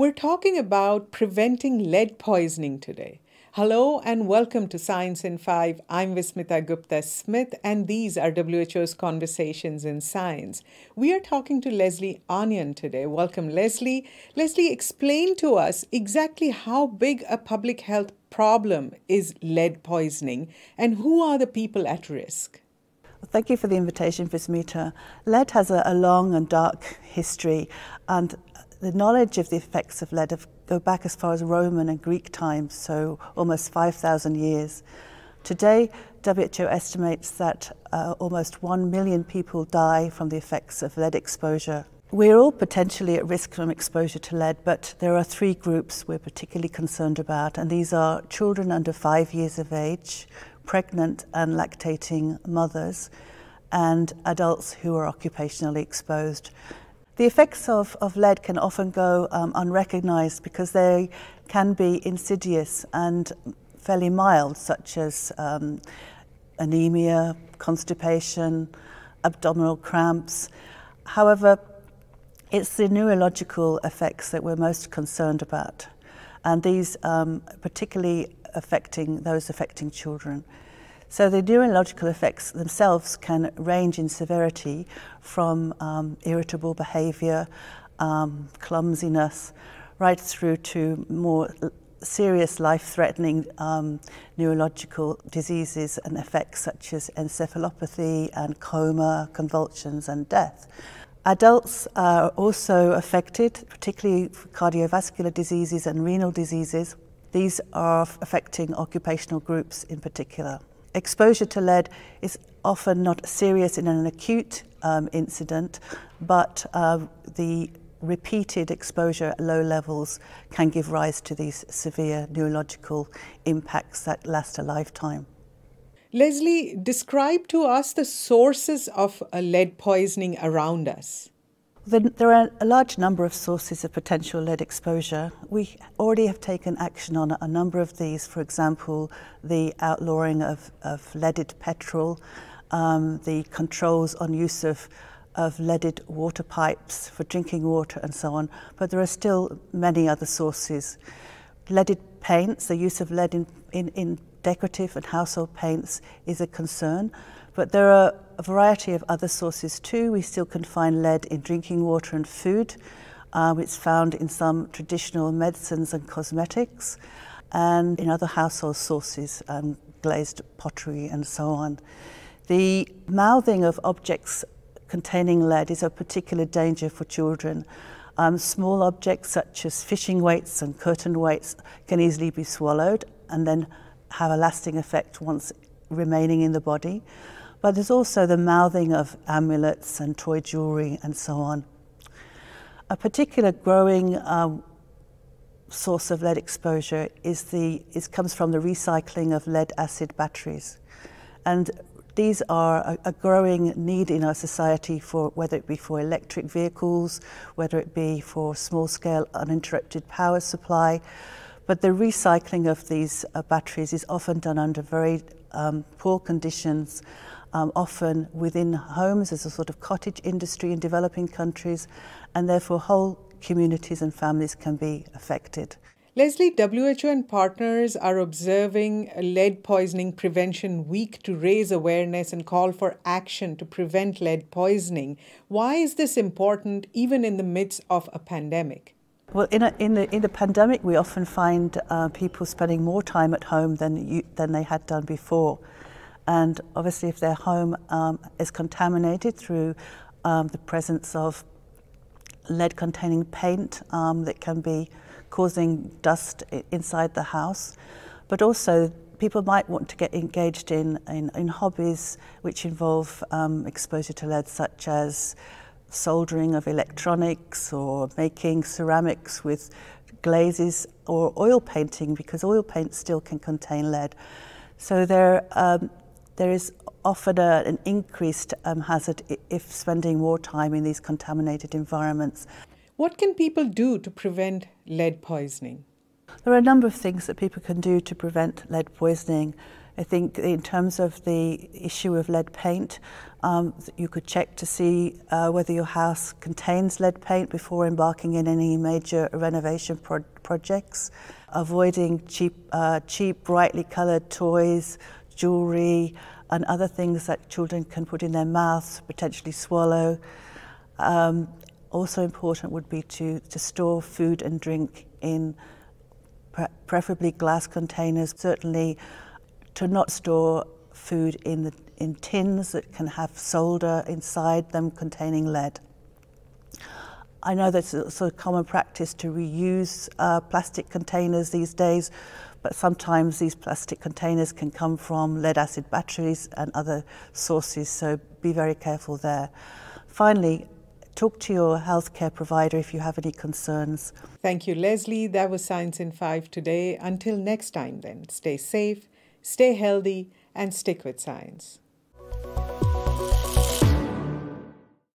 We're talking about preventing lead poisoning today. Hello and welcome to Science in 5. I'm Vismita Gupta Smith, and these are WHO's Conversations in Science. We are talking to Lesley Onyon today. Welcome, Lesley. Lesley, explain to us exactly how big a public health problem is lead poisoning and who are the people at risk. Thank you for the invitation, Vismita. Lead has a, a long and dark history, and the knowledge of the effects of lead go back as far as Roman and Greek times, so almost 5,000 years. Today, WHO estimates that uh, almost 1 million people die from the effects of lead exposure. We're all potentially at risk from exposure to lead, but there are three groups we're particularly concerned about, and these are children under five years of age, pregnant and lactating mothers, and adults who are occupationally exposed. The effects of, of lead can often go um, unrecognized because they can be insidious and fairly mild, such as um, anemia, constipation, abdominal cramps. However, it's the neurological effects that we're most concerned about, and these um, particularly affecting those affecting children. So the neurological effects themselves can range in severity from um, irritable behavior, um, clumsiness, right through to more serious life-threatening um, neurological diseases and effects such as encephalopathy and coma, convulsions and death. Adults are also affected, particularly cardiovascular diseases and renal diseases. These are affecting occupational groups in particular exposure to lead is often not serious in an acute um, incident, but uh, the repeated exposure at low levels can give rise to these severe neurological impacts that last a lifetime. Lesley, describe to us the sources of lead poisoning around us. There are a large number of sources of potential lead exposure. We already have taken action on a number of these, for example, the outlawing of, of leaded petrol, um, the controls on use of, of leaded water pipes for drinking water and so on, but there are still many other sources. Leaded paints, the use of lead in, in, in decorative and household paints is a concern, but there are a variety of other sources too. We still can find lead in drinking water and food. Um, it's found in some traditional medicines and cosmetics and in other household sources, um, glazed pottery and so on. The mouthing of objects containing lead is a particular danger for children. Um, small objects such as fishing weights and curtain weights can easily be swallowed and then have a lasting effect once remaining in the body. But there's also the mouthing of amulets and toy jewelry and so on. A particular growing um, source of lead exposure is the, is, comes from the recycling of lead acid batteries. And these are a, a, growing need in our society for whether it be for electric vehicles, whether it be for small scale uninterrupted power supply. But the recycling of these uh, batteries is often done under very um, poor conditions um, often within homes as a sort of cottage industry in developing countries, and therefore whole communities and families can be affected. Lesley, WHO and partners are observing Lead Poisoning Prevention Week to raise awareness and call for action to prevent lead poisoning. Why is this important even in the midst of a pandemic? Well, in, a, in, the, in the pandemic, we often find uh, people spending more time at home than, you, than they had done before. And obviously, if their home um, is contaminated through um, the presence of lead containing paint um, that can be causing dust inside the house, but also people might want to get engaged in, in, in hobbies which involve um, exposure to lead, such as soldering of electronics or making ceramics with glazes or oil painting, because oil paint still can contain lead. So there, um, there is often a, an increased um, hazard if spending more time in these contaminated environments. What can people do to prevent lead poisoning? There are a number of things that people can do to prevent lead poisoning. I think in terms of the issue of lead paint, um, you could check to see uh, whether your house contains lead paint before embarking in any major renovation pro projects. Avoiding cheap, uh, cheap, brightly coloured toys, jewellery, and other things that children can put in their mouths, potentially swallow. Um, also important would be to, to store food and drink in pre preferably glass containers, certainly to not store food in, the, in tins that can have solder inside them containing lead. I know that it's a common practice to reuse uh, plastic containers these days, but sometimes these plastic containers can come from lead acid batteries and other sources, so be very careful there. Finally, talk to your healthcare provider if you have any concerns. Thank you, Lesley. That was Science in 5 today. Until next time, then, stay safe, stay healthy, and stick with science.